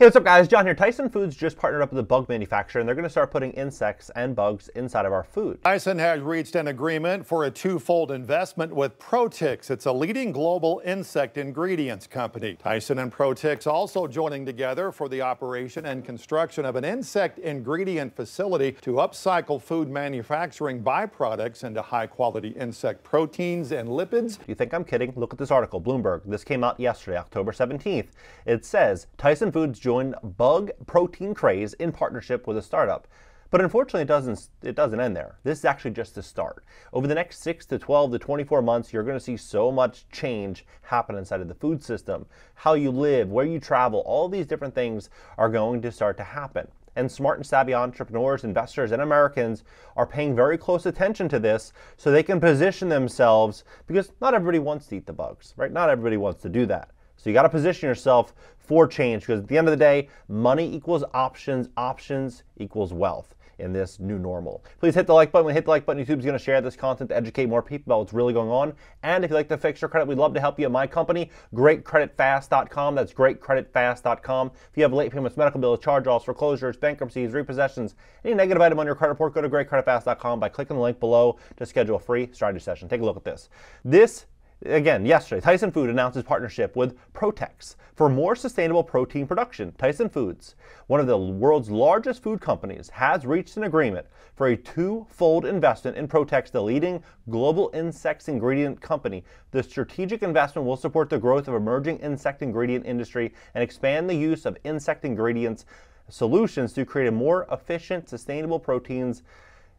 Hey, what's up guys? John here. Tyson Foods just partnered up with a bug manufacturer and they're going to start putting insects and bugs inside of our food. Tyson has reached an agreement for a twofold investment with Protix. It's a leading global insect ingredients company. Tyson and Protix also joining together for the operation and construction of an insect ingredient facility to upcycle food manufacturing byproducts into high quality insect proteins and lipids. You think I'm kidding? Look at this article, Bloomberg. This came out yesterday, October 17th. It says Tyson Foods joined bug protein craze in partnership with a startup. But unfortunately, it doesn't, it doesn't end there. This is actually just the start. Over the next 6 to 12 to 24 months, you're going to see so much change happen inside of the food system. How you live, where you travel, all these different things are going to start to happen. And smart and savvy entrepreneurs, investors, and Americans are paying very close attention to this so they can position themselves because not everybody wants to eat the bugs, right? Not everybody wants to do that. So you got to position yourself for change because at the end of the day, money equals options, options equals wealth in this new normal. Please hit the like button. When you hit the like button, YouTube's going to share this content to educate more people about what's really going on. And if you'd like to fix your credit, we'd love to help you at my company, greatcreditfast.com. That's greatcreditfast.com. If you have late payments, medical bills, charge-offs, foreclosures, bankruptcies, repossessions, any negative item on your credit report, go to greatcreditfast.com by clicking the link below to schedule a free strategy session. Take a look at this. This Again, yesterday, Tyson Food announces partnership with Protix for more sustainable protein production. Tyson Foods, one of the world's largest food companies, has reached an agreement for a two-fold investment in Protix, the leading global insects ingredient company. The strategic investment will support the growth of emerging insect ingredient industry and expand the use of insect ingredients solutions to create a more efficient, sustainable proteins.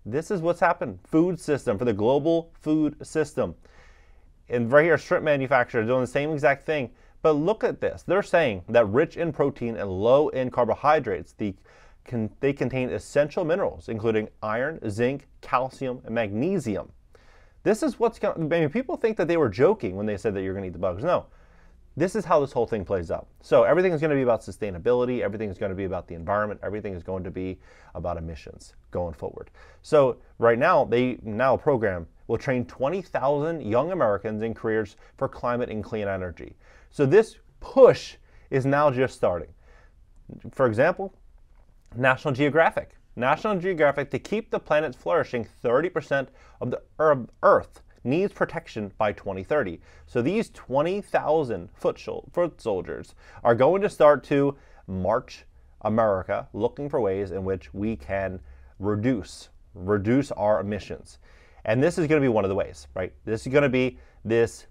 This is what's happened. Food system for the global food system and right here, shrimp manufacturers doing the same exact thing. But look at this. They're saying that rich in protein and low in carbohydrates, the, can, they contain essential minerals, including iron, zinc, calcium, and magnesium. This is what's going I mean, people think that they were joking when they said that you're going to eat the bugs. No. This is how this whole thing plays out. So everything is going to be about sustainability. Everything is going to be about the environment. Everything is going to be about emissions going forward. So right now, they now program will train 20,000 young Americans in careers for climate and clean energy. So this push is now just starting. For example, National Geographic. National Geographic, to keep the planet flourishing, 30% of the Earth needs protection by 2030. So these 20,000 foot, foot soldiers are going to start to march America looking for ways in which we can reduce reduce our emissions. And this is going to be one of the ways, right? This is going to be this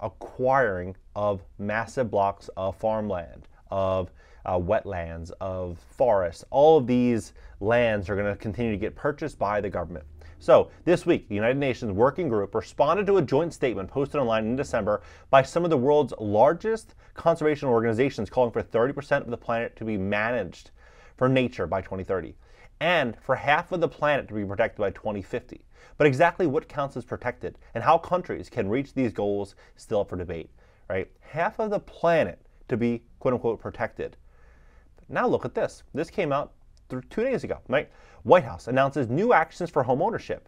acquiring of massive blocks of farmland, of uh, wetlands, of forests. All of these lands are going to continue to get purchased by the government. So, this week, the United Nations Working Group responded to a joint statement posted online in December by some of the world's largest conservation organizations calling for 30% of the planet to be managed for nature by 2030 and for half of the planet to be protected by 2050. But exactly what counts as protected and how countries can reach these goals is still up for debate, right? Half of the planet to be quote unquote protected. Now look at this. This came out two days ago, right? White House announces new actions for homeownership.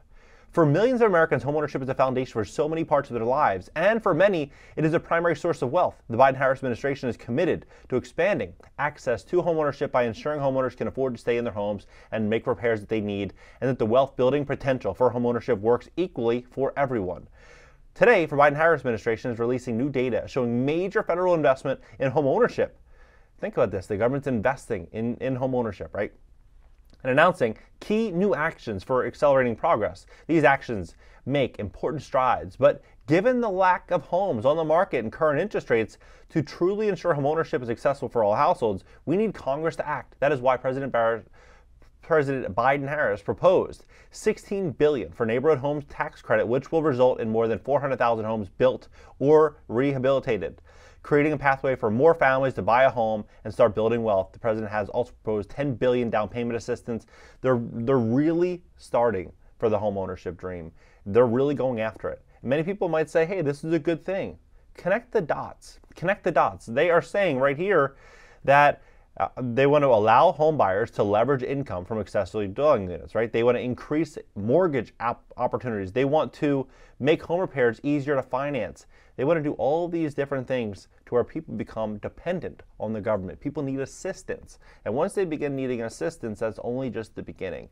For millions of Americans, homeownership is the foundation for so many parts of their lives, and for many, it is a primary source of wealth. The Biden Harris administration is committed to expanding access to homeownership by ensuring homeowners can afford to stay in their homes and make repairs that they need, and that the wealth building potential for homeownership works equally for everyone. Today, the Biden Harris administration is releasing new data showing major federal investment in homeownership. Think about this the government's investing in, in homeownership, right? And announcing key new actions for accelerating progress. These actions make important strides, but given the lack of homes on the market and current interest rates, to truly ensure homeownership is accessible for all households, we need Congress to act. That is why President President Biden Harris proposed 16 billion for neighborhood homes tax credit, which will result in more than 400,000 homes built or rehabilitated creating a pathway for more families to buy a home and start building wealth. The president has also proposed 10 billion down payment assistance. They're they're really starting for the home ownership dream. They're really going after it. Many people might say, "Hey, this is a good thing." Connect the dots. Connect the dots. They are saying right here that Uh, they want to allow home buyers to leverage income from accessory dwelling units, right? They want to increase mortgage opportunities. They want to make home repairs easier to finance. They want to do all these different things to where people become dependent on the government. People need assistance. And once they begin needing assistance, that's only just the beginning,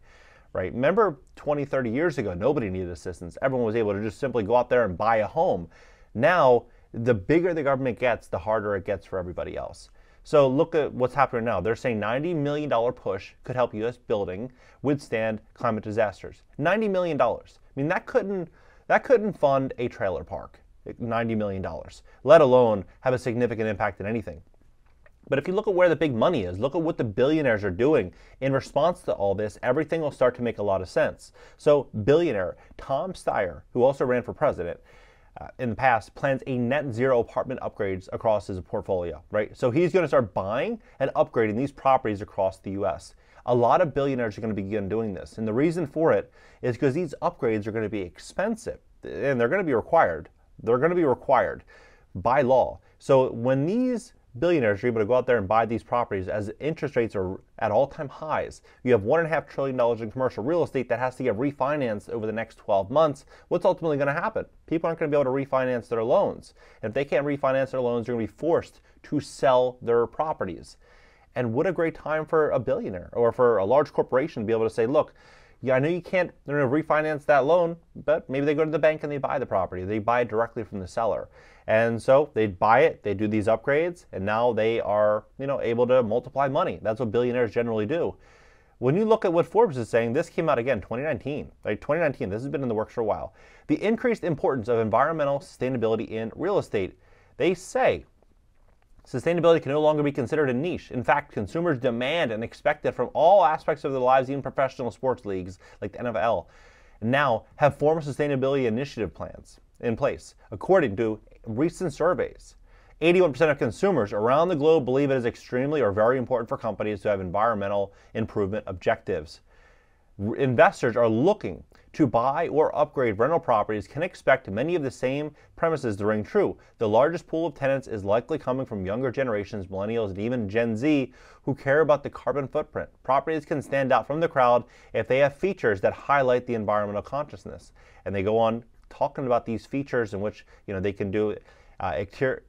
right? Remember 20, 30 years ago, nobody needed assistance. Everyone was able to just simply go out there and buy a home. Now, the bigger the government gets, the harder it gets for everybody else. So look at what's happening now. They're saying $90 million push could help U.S. building withstand climate disasters. $90 million. I mean, that couldn't, that couldn't fund a trailer park, $90 million, let alone have a significant impact in anything. But if you look at where the big money is, look at what the billionaires are doing in response to all this, everything will start to make a lot of sense. So, billionaire Tom Steyer, who also ran for president, uh, in the past plans a net zero apartment upgrades across his portfolio, right? So he's going to start buying and upgrading these properties across the US. A lot of billionaires are going to begin doing this. And the reason for it is because these upgrades are going to be expensive and they're going to be required. They're going to be required by law. So when these billionaires are able to go out there and buy these properties as interest rates are at all-time highs. You have one and a half trillion dollars in commercial real estate that has to get refinanced over the next 12 months. What's ultimately going to happen? People aren't going to be able to refinance their loans. And if they can't refinance their loans, they're going to be forced to sell their properties. And what a great time for a billionaire or for a large corporation to be able to say, look, yeah, I know you can't you know, refinance that loan, but maybe they go to the bank and they buy the property. They buy it directly from the seller. And so they buy it, they do these upgrades, and now they are, you know, able to multiply money. That's what billionaires generally do. When you look at what Forbes is saying, this came out again 2019. Like 2019, this has been in the works for a while. The increased importance of environmental sustainability in real estate. They say Sustainability can no longer be considered a niche. In fact, consumers demand and expect it from all aspects of their lives, even professional sports leagues like the NFL, now have formal sustainability initiative plans in place, according to recent surveys. 81% of consumers around the globe believe it is extremely or very important for companies to have environmental improvement objectives. Investors are looking to buy or upgrade rental properties can expect many of the same premises to ring true. The largest pool of tenants is likely coming from younger generations, millennials, and even Gen Z, who care about the carbon footprint. Properties can stand out from the crowd if they have features that highlight the environmental consciousness. And they go on talking about these features in which you know they can do uh,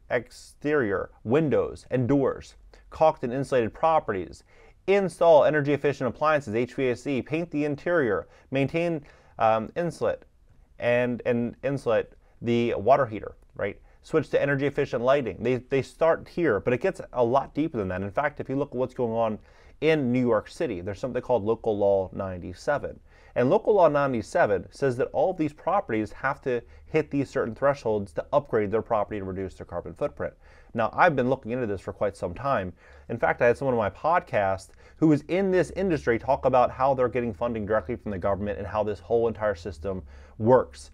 exterior windows and doors, caulked and insulated properties, install energy efficient appliances, HVAC, paint the interior, maintain um, insulate and, and insulate the water heater, right? Switch to energy efficient lighting. They, they start here, but it gets a lot deeper than that. In fact, if you look at what's going on in New York City, there's something called Local Law 97. And Local Law 97 says that all of these properties have to hit these certain thresholds to upgrade their property and reduce their carbon footprint. Now, I've been looking into this for quite some time. In fact, I had someone on my podcast who is in this industry talk about how they're getting funding directly from the government and how this whole entire system works.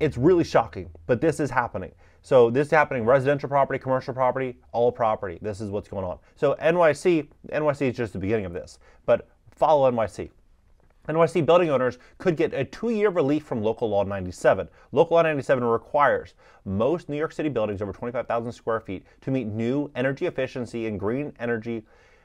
It's really shocking, but this is happening. So this is happening residential property, commercial property, all property. This is what's going on. So NYC, NYC is just the beginning of this, but follow NYC. NYC building owners could get a two year relief from Local Law 97. Local Law 97 requires most New York City buildings over 25,000 square feet to meet new energy efficiency and green energy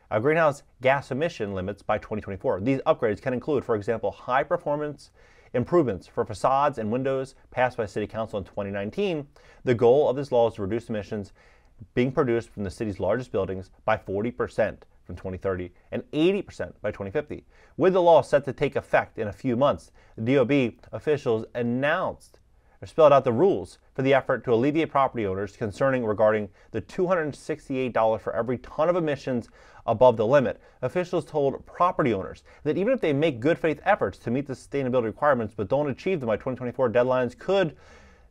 uh, greenhouse gas emission limits by 2024. These upgrades can include, for example, high performance improvements for facades and windows passed by City Council in 2019. The goal of this law is to reduce emissions being produced from the city's largest buildings by 40% from 2030 and 80% by 2050. With the law set to take effect in a few months, DOB officials announced or spelled out the rules for the effort to alleviate property owners concerning regarding the $268 for every ton of emissions above the limit. Officials told property owners that even if they make good faith efforts to meet the sustainability requirements but don't achieve them by 2024 deadlines, could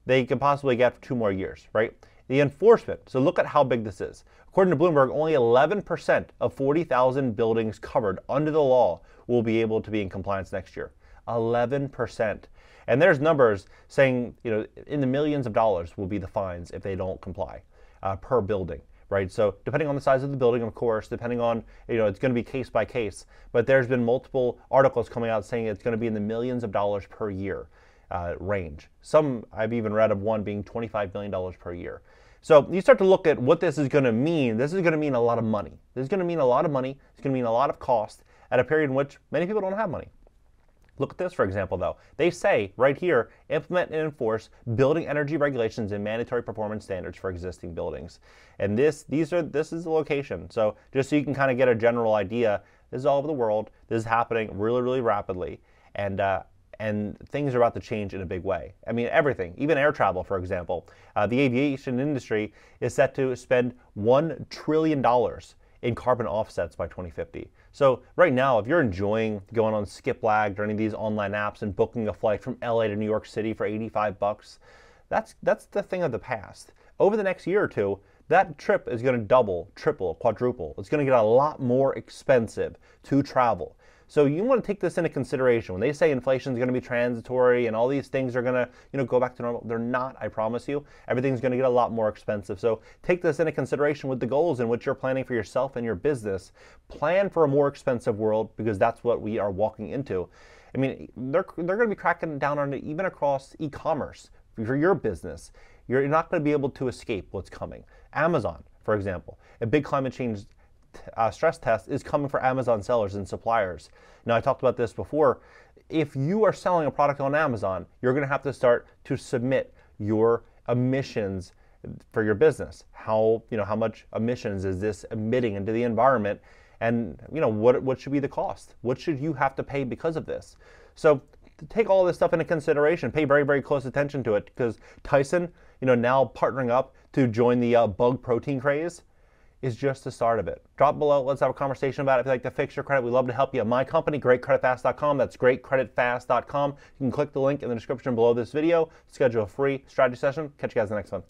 they could possibly get two more years, right? The enforcement. So look at how big this is. According to Bloomberg, only 11% of 40,000 buildings covered under the law will be able to be in compliance next year. 11%. And there's numbers saying, you know, in the millions of dollars will be the fines if they don't comply uh, per building, right? So depending on the size of the building, of course, depending on, you know, it's going to be case by case. But there's been multiple articles coming out saying it's going to be in the millions of dollars per year uh, range. Some I've even read of one being $25 million per year. So you start to look at what this is going to mean. This is going to mean a lot of money. This is going to mean a lot of money. It's going to mean a lot of cost at a period in which many people don't have money. Look at this, for example, though. They say right here implement and enforce building energy regulations and mandatory performance standards for existing buildings. And this, these are, this is the location. So just so you can kind of get a general idea, this is all over the world. This is happening really, really rapidly. And, uh, and things are about to change in a big way. I mean, everything, even air travel, for example. Uh, the aviation industry is set to spend $1 trillion in carbon offsets by 2050. So right now, if you're enjoying going on Skip Skiplagged or any of these online apps and booking a flight from LA to New York City for 85 bucks, that's that's the thing of the past. Over the next year or two, that trip is going to double, triple, quadruple. It's going to get a lot more expensive to travel. So you want to take this into consideration. When they say inflation is going to be transitory and all these things are going to, you know, go back to normal, they're not, I promise you. Everything's going to get a lot more expensive. So take this into consideration with the goals in which you're planning for yourself and your business. Plan for a more expensive world because that's what we are walking into. I mean, they're, they're going to be cracking down on it even across e-commerce for your business. You're not going to be able to escape what's coming. Amazon, for example, a big climate change uh, stress test is coming for Amazon sellers and suppliers. Now, I talked about this before. If you are selling a product on Amazon, you're going to have to start to submit your emissions for your business. How you know how much emissions is this emitting into the environment, and you know what what should be the cost? What should you have to pay because of this? So take all this stuff into consideration. Pay very very close attention to it because Tyson, you know, now partnering up to join the uh, bug protein craze is just the start of it. Drop below. Let's have a conversation about it. If you'd like to fix your credit, we'd love to help you. At my company, greatcreditfast.com. That's greatcreditfast.com. You can click the link in the description below this video, schedule a free strategy session. Catch you guys in the next one.